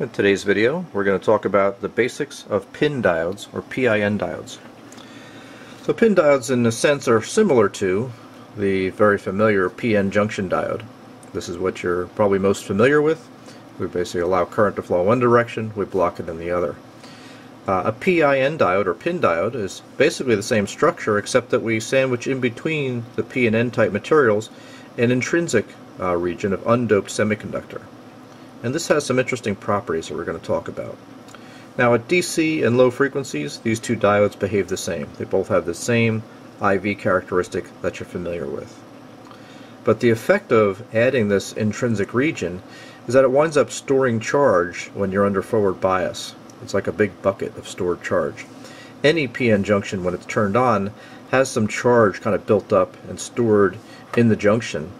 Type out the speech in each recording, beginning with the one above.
In today's video, we're going to talk about the basics of PIN diodes, or PIN diodes. So PIN diodes, in a sense, are similar to the very familiar PN junction diode. This is what you're probably most familiar with. We basically allow current to flow one direction, we block it in the other. Uh, a PIN diode, or PIN diode, is basically the same structure, except that we sandwich in between the P and N type materials an intrinsic uh, region of undoped semiconductor. And this has some interesting properties that we're going to talk about. Now at DC and low frequencies, these two diodes behave the same. They both have the same IV characteristic that you're familiar with. But the effect of adding this intrinsic region is that it winds up storing charge when you're under forward bias. It's like a big bucket of stored charge. Any PN junction, when it's turned on, has some charge kind of built up and stored in the junction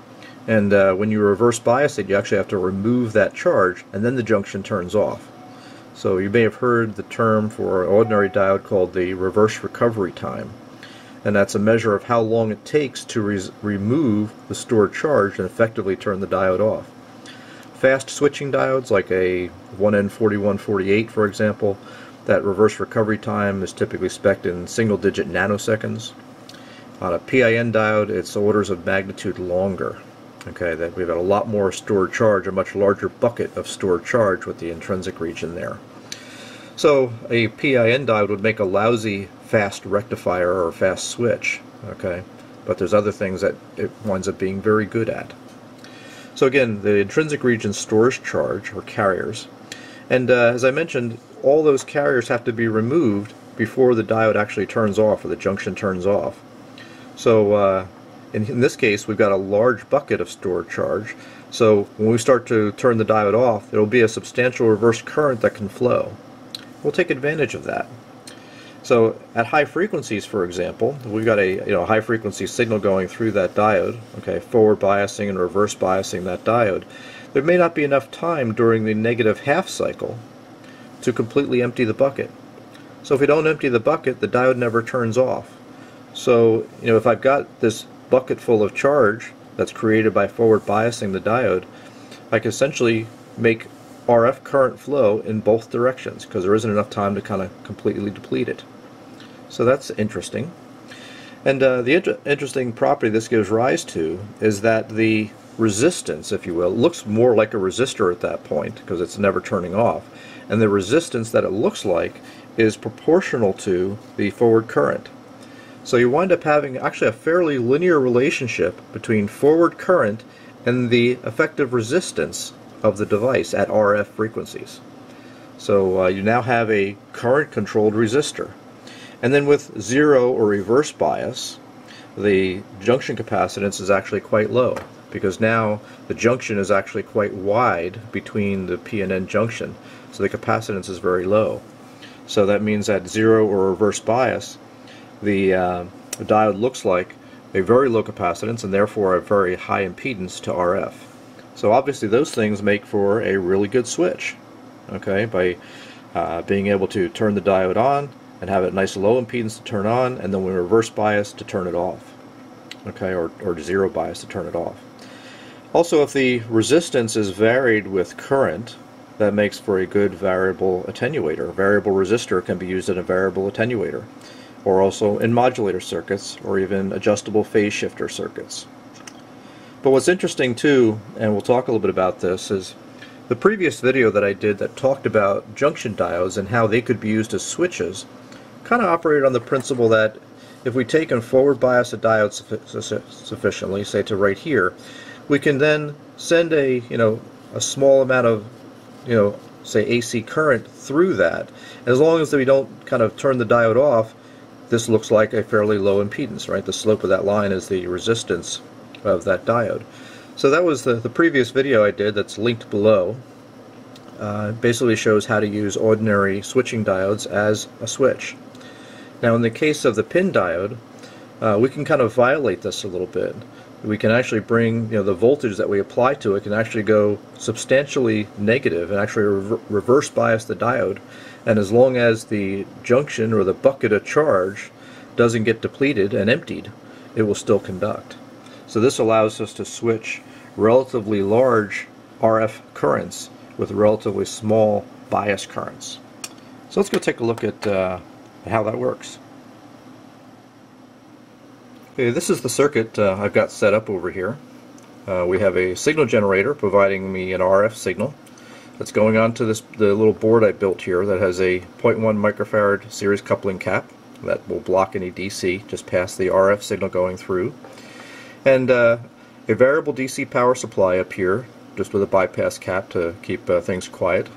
and uh, when you reverse bias it, you actually have to remove that charge, and then the junction turns off. So you may have heard the term for an ordinary diode called the reverse recovery time. And that's a measure of how long it takes to remove the stored charge and effectively turn the diode off. Fast switching diodes, like a 1N4148 for example, that reverse recovery time is typically spec'd in single digit nanoseconds. On a PIN diode, it's orders of magnitude longer. Okay, that we've got a lot more stored charge, a much larger bucket of stored charge with the intrinsic region there. So a PIN diode would make a lousy fast rectifier or fast switch, okay, but there's other things that it winds up being very good at. So again, the intrinsic region stores charge, or carriers, and uh, as I mentioned, all those carriers have to be removed before the diode actually turns off or the junction turns off. So uh, in, in this case, we've got a large bucket of stored charge. So when we start to turn the diode off, there will be a substantial reverse current that can flow. We'll take advantage of that. So at high frequencies, for example, we've got a you know high frequency signal going through that diode, okay, forward biasing and reverse biasing that diode. There may not be enough time during the negative half cycle to completely empty the bucket. So if we don't empty the bucket, the diode never turns off. So, you know, if I've got this bucket full of charge that's created by forward biasing the diode, I can essentially make RF current flow in both directions because there isn't enough time to kind of completely deplete it. So that's interesting. And uh, the inter interesting property this gives rise to is that the resistance, if you will, looks more like a resistor at that point because it's never turning off. And the resistance that it looks like is proportional to the forward current. So you wind up having actually a fairly linear relationship between forward current and the effective resistance of the device at RF frequencies. So uh, you now have a current controlled resistor. And then with zero or reverse bias, the junction capacitance is actually quite low because now the junction is actually quite wide between the P and N junction. So the capacitance is very low. So that means at zero or reverse bias, the, uh, diode looks like a very low capacitance and therefore a very high impedance to RF. So obviously those things make for a really good switch okay by uh, being able to turn the diode on and have a nice low impedance to turn on and then when reverse bias to turn it off okay or, or zero bias to turn it off. Also if the resistance is varied with current that makes for a good variable attenuator. A variable resistor can be used in a variable attenuator or also in modulator circuits or even adjustable phase shifter circuits. But what's interesting too, and we'll talk a little bit about this, is the previous video that I did that talked about junction diodes and how they could be used as switches kind of operated on the principle that if we take and forward bias a diode sufficiently, say to right here, we can then send a you know a small amount of you know say AC current through that. As long as we don't kind of turn the diode off, this looks like a fairly low impedance, right? The slope of that line is the resistance of that diode. So that was the, the previous video I did that's linked below. Uh, basically shows how to use ordinary switching diodes as a switch. Now in the case of the pin diode, uh, we can kind of violate this a little bit. We can actually bring, you know, the voltage that we apply to it can actually go substantially negative and actually re reverse bias the diode and as long as the junction or the bucket of charge doesn't get depleted and emptied, it will still conduct. So this allows us to switch relatively large RF currents with relatively small bias currents. So let's go take a look at uh, how that works. Okay, this is the circuit uh, I've got set up over here. Uh, we have a signal generator providing me an RF signal that's going on to this the little board I built here that has a 0.1 microfarad series coupling cap that will block any DC just past the RF signal going through. And uh, a variable DC power supply up here just with a bypass cap to keep uh, things quiet.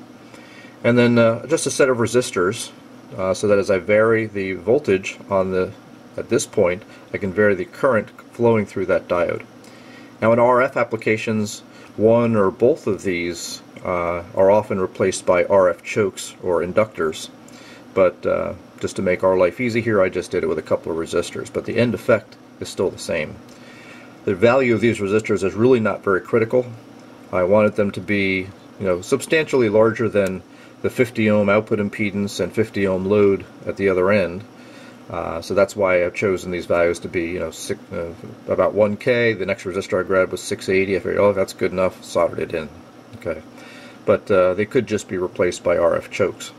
And then uh, just a set of resistors uh, so that as I vary the voltage on the at this point I can vary the current flowing through that diode. Now in RF applications, one or both of these uh, are often replaced by RF chokes or inductors. But uh, just to make our life easy here, I just did it with a couple of resistors. But the end effect is still the same. The value of these resistors is really not very critical. I wanted them to be you know, substantially larger than the 50 ohm output impedance and 50 ohm load at the other end. Uh, so that's why I've chosen these values to be, you know, six, uh, about 1K. The next resistor I grabbed was 680. I figured, oh, that's good enough. Soldered it in. Okay, but uh, they could just be replaced by RF chokes.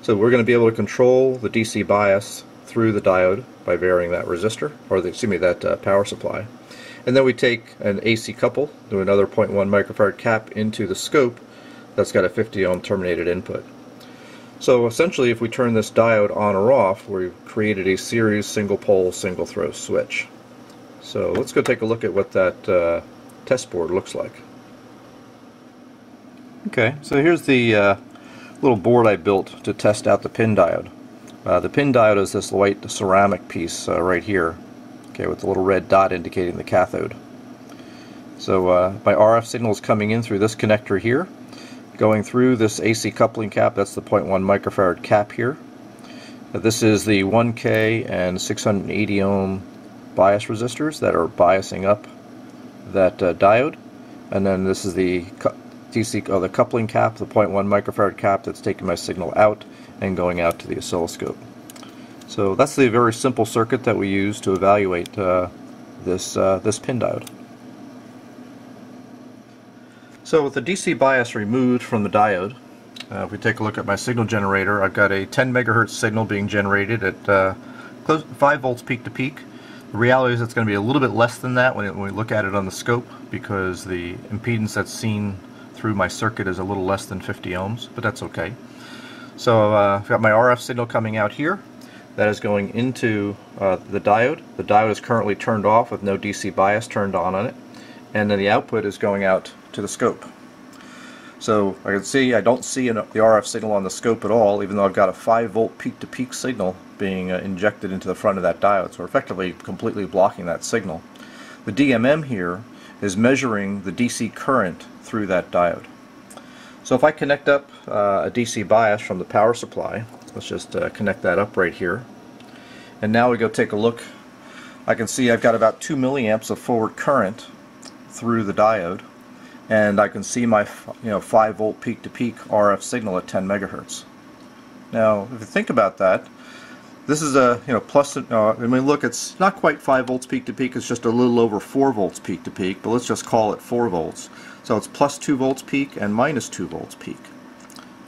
So we're going to be able to control the DC bias through the diode by varying that resistor, or the, excuse me, that uh, power supply. And then we take an AC couple, do another 0.1 microfarad cap into the scope that's got a 50 ohm terminated input. So essentially if we turn this diode on or off, we've created a series single pole single throw switch. So let's go take a look at what that uh, test board looks like. Okay, so here's the uh, little board I built to test out the pin diode. Uh, the pin diode is this white ceramic piece uh, right here, okay, with the little red dot indicating the cathode. So uh, my RF signal is coming in through this connector here, going through this AC coupling cap, that's the 0.1 microfarad cap here. This is the 1K and 680 ohm bias resistors that are biasing up that uh, diode. And then this is the DC, oh, the coupling cap, the 0.1 microfarad cap that's taking my signal out and going out to the oscilloscope. So that's the very simple circuit that we use to evaluate uh, this, uh, this pin diode. So with the DC bias removed from the diode, uh, if we take a look at my signal generator, I've got a 10 megahertz signal being generated at uh, close 5 volts peak to peak. The reality is it's going to be a little bit less than that when, it, when we look at it on the scope because the impedance that's seen through my circuit is a little less than 50 ohms, but that's okay. So uh, I've got my RF signal coming out here. That is going into uh, the diode. The diode is currently turned off with no DC bias turned on on it. And then the output is going out to the scope. So I can see I don't see an, the RF signal on the scope at all even though I've got a 5 volt peak to peak signal being uh, injected into the front of that diode so effectively completely blocking that signal. The DMM here is measuring the DC current through that diode. So if I connect up uh, a DC bias from the power supply let's just uh, connect that up right here and now we go take a look I can see I've got about 2 milliamps of forward current through the diode and I can see my you know 5 volt peak to peak RF signal at 10 megahertz. Now if you think about that this is a you know plus uh, I mean look it's not quite 5 volts peak to peak it's just a little over 4 volts peak to peak but let's just call it 4 volts. So it's plus 2 volts peak and minus 2 volts peak.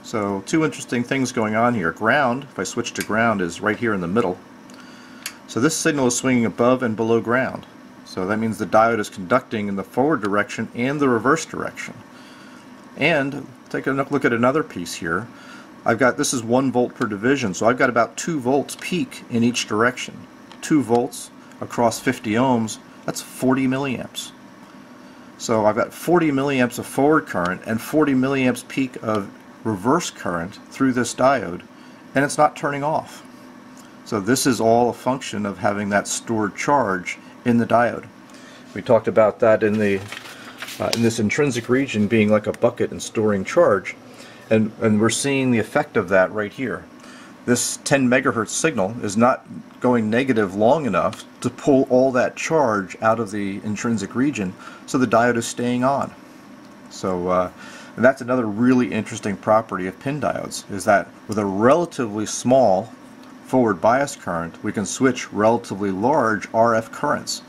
So two interesting things going on here. Ground if I switch to ground is right here in the middle. So this signal is swinging above and below ground so that means the diode is conducting in the forward direction and the reverse direction. And take a look at another piece here. I've got, this is 1 volt per division, so I've got about 2 volts peak in each direction. 2 volts across 50 ohms, that's 40 milliamps. So I've got 40 milliamps of forward current and 40 milliamps peak of reverse current through this diode, and it's not turning off. So this is all a function of having that stored charge in the diode. We talked about that in the uh, in this intrinsic region being like a bucket and storing charge and, and we're seeing the effect of that right here. This 10 megahertz signal is not going negative long enough to pull all that charge out of the intrinsic region so the diode is staying on. So uh, and that's another really interesting property of pin diodes is that with a relatively small forward bias current, we can switch relatively large RF currents.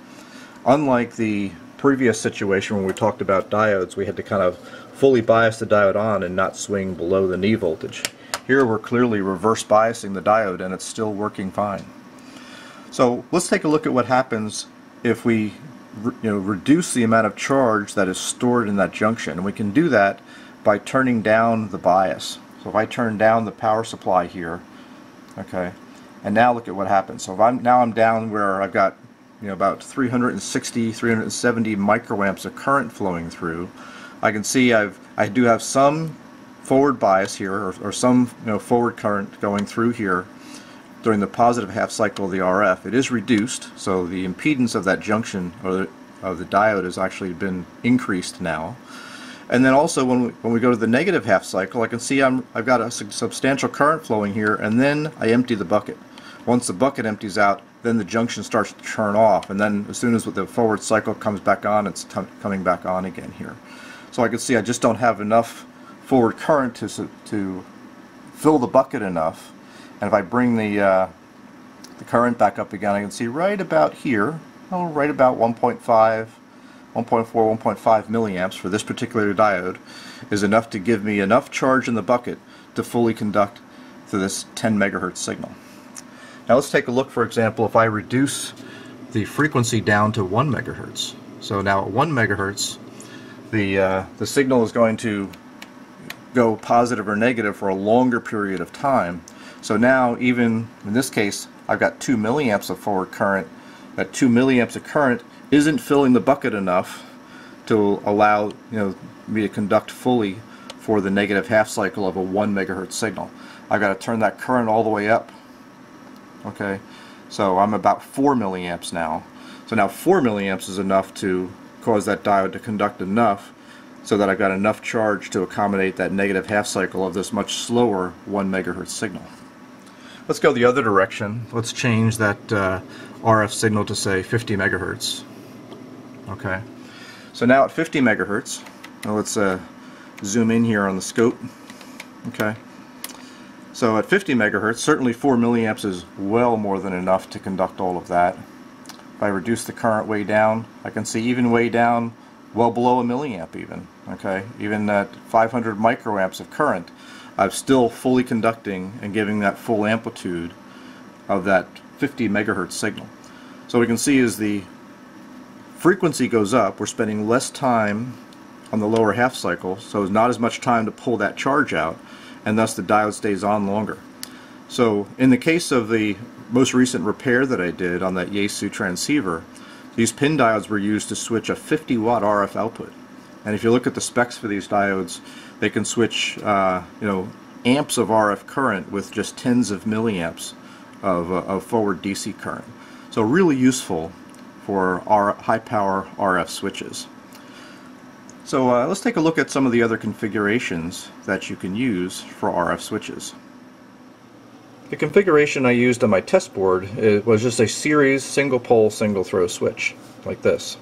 Unlike the previous situation when we talked about diodes, we had to kind of fully bias the diode on and not swing below the knee voltage. Here we're clearly reverse biasing the diode and it's still working fine. So let's take a look at what happens if we you know, reduce the amount of charge that is stored in that junction. And we can do that by turning down the bias. So if I turn down the power supply here, okay, and now look at what happens. So if I'm now I'm down where I've got you know about 360, 370 microamps of current flowing through. I can see I've I do have some forward bias here, or, or some you know forward current going through here during the positive half cycle of the RF. It is reduced, so the impedance of that junction or the, of the diode has actually been increased now. And then also when we, when we go to the negative half cycle, I can see I'm, I've got a substantial current flowing here, and then I empty the bucket. Once the bucket empties out, then the junction starts to turn off, and then as soon as the forward cycle comes back on, it's coming back on again here. So I can see I just don't have enough forward current to, to fill the bucket enough and if I bring the, uh, the current back up again, I can see right about here, oh, right about 1.5, 1.4, 1.5 milliamps for this particular diode is enough to give me enough charge in the bucket to fully conduct to this 10 megahertz signal. Now let's take a look, for example, if I reduce the frequency down to 1 megahertz. So now at 1 megahertz, the, uh, the signal is going to go positive or negative for a longer period of time so now even in this case I've got 2 milliamps of forward current. That 2 milliamps of current isn't filling the bucket enough to allow you know me to conduct fully for the negative half cycle of a 1 megahertz signal. I've got to turn that current all the way up. Okay, so I'm about 4 milliamps now. So now 4 milliamps is enough to cause that diode to conduct enough so that I've got enough charge to accommodate that negative half cycle of this much slower 1 megahertz signal. Let's go the other direction. Let's change that uh, RF signal to say 50 megahertz. Okay. So now at 50 megahertz, now let's uh, zoom in here on the scope. Okay. So at 50 megahertz, certainly 4 milliamps is well more than enough to conduct all of that. If I reduce the current way down, I can see even way down well below a milliamp even. Okay, even at 500 microamps of current, I'm still fully conducting and giving that full amplitude of that 50 megahertz signal. So we can see as the frequency goes up, we're spending less time on the lower half cycle, so it's not as much time to pull that charge out, and thus the diode stays on longer. So in the case of the most recent repair that I did on that Yaesu transceiver, these pin diodes were used to switch a 50 watt RF output. And if you look at the specs for these diodes, they can switch, uh, you know, amps of RF current with just tens of milliamps of, uh, of forward DC current. So really useful for our high power RF switches. So uh, let's take a look at some of the other configurations that you can use for RF switches. The configuration I used on my test board was just a series single pole single throw switch like this.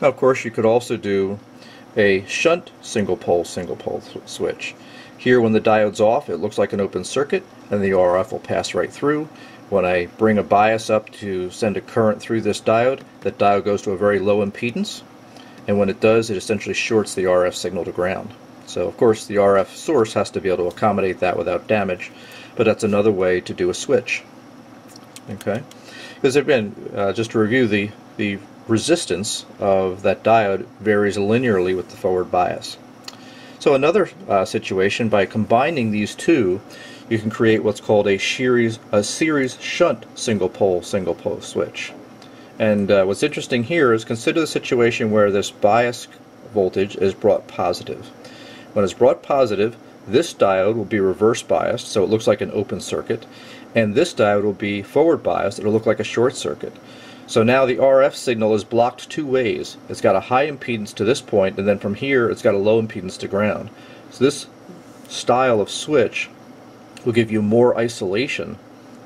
Now of course you could also do a shunt single pole single pole switch. Here when the diode's off it looks like an open circuit and the RF will pass right through. When I bring a bias up to send a current through this diode, that diode goes to a very low impedance and when it does it essentially shorts the RF signal to ground. So of course the RF source has to be able to accommodate that without damage but that's another way to do a switch. Okay, because again, uh, just to review the the resistance of that diode varies linearly with the forward bias. So another uh, situation, by combining these two, you can create what's called a series, a series shunt single pole single pole switch. And uh, what's interesting here is consider the situation where this bias voltage is brought positive. When it's brought positive, this diode will be reverse biased, so it looks like an open circuit, and this diode will be forward biased, it'll look like a short circuit. So now the RF signal is blocked two ways. It's got a high impedance to this point, and then from here it's got a low impedance to ground. So this style of switch will give you more isolation,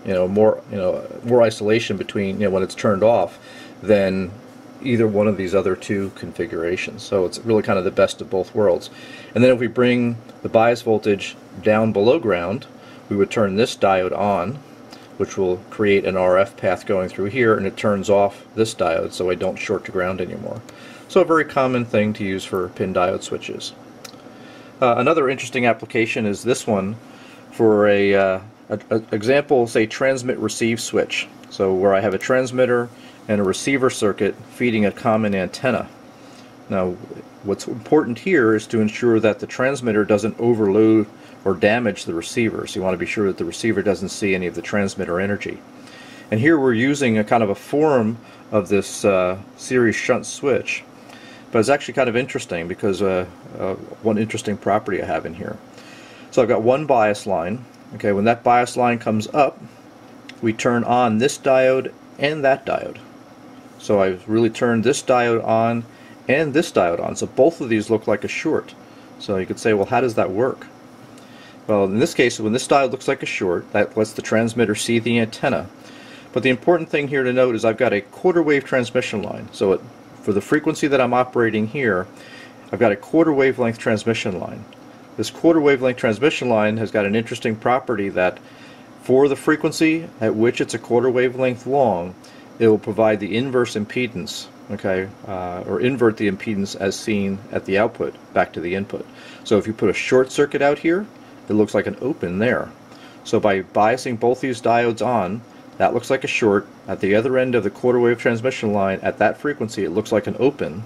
you know, more you know, more isolation between you know when it's turned off than either one of these other two configurations. So it's really kind of the best of both worlds. And then if we bring the bias voltage down below ground, we would turn this diode on which will create an RF path going through here and it turns off this diode so I don't short to ground anymore. So a very common thing to use for pin diode switches. Uh, another interesting application is this one for a, uh, a, a example, say transmit receive switch. So where I have a transmitter and a receiver circuit feeding a common antenna. Now what's important here is to ensure that the transmitter doesn't overload or damage the receiver. So you want to be sure that the receiver doesn't see any of the transmitter energy. And here we're using a kind of a form of this uh, series shunt switch. But it's actually kind of interesting because uh, uh, one interesting property I have in here. So I've got one bias line. Okay, when that bias line comes up, we turn on this diode and that diode. So I've really turned this diode on and this diode on. So both of these look like a short. So you could say, well, how does that work? Well, in this case, when this diode looks like a short, that lets the transmitter see the antenna. But the important thing here to note is I've got a quarter wave transmission line. So it, for the frequency that I'm operating here, I've got a quarter wavelength transmission line. This quarter wavelength transmission line has got an interesting property that for the frequency at which it's a quarter wavelength long, it will provide the inverse impedance, okay, uh, or invert the impedance as seen at the output back to the input. So if you put a short circuit out here, it looks like an open there. So by biasing both these diodes on, that looks like a short. At the other end of the quarter wave transmission line, at that frequency, it looks like an open.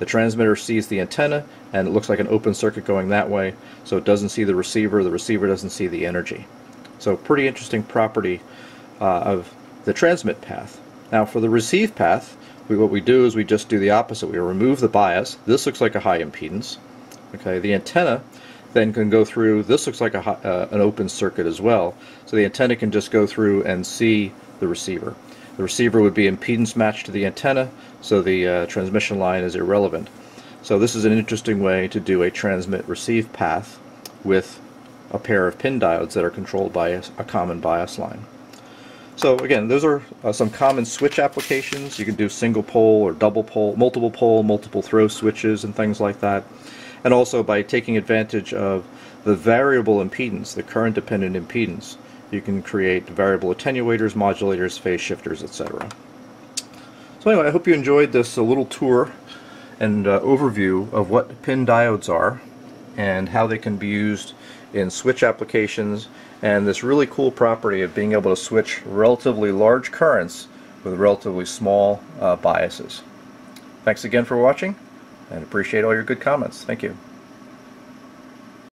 The transmitter sees the antenna, and it looks like an open circuit going that way, so it doesn't see the receiver, the receiver doesn't see the energy. So pretty interesting property uh, of the transmit path. Now for the receive path, we, what we do is we just do the opposite. We remove the bias. This looks like a high impedance. Okay, the antenna then can go through, this looks like a, uh, an open circuit as well, so the antenna can just go through and see the receiver. The receiver would be impedance matched to the antenna, so the uh, transmission line is irrelevant. So this is an interesting way to do a transmit-receive path with a pair of pin diodes that are controlled by a, common bias line. So again, those are uh, some common switch applications. You can do single pole or double pole, multiple pole, multiple throw switches and things like that and also by taking advantage of the variable impedance, the current dependent impedance, you can create variable attenuators, modulators, phase shifters, etc. So anyway, I hope you enjoyed this uh, little tour and uh, overview of what pin diodes are and how they can be used in switch applications and this really cool property of being able to switch relatively large currents with relatively small uh, biases. Thanks again for watching and appreciate all your good comments. Thank you.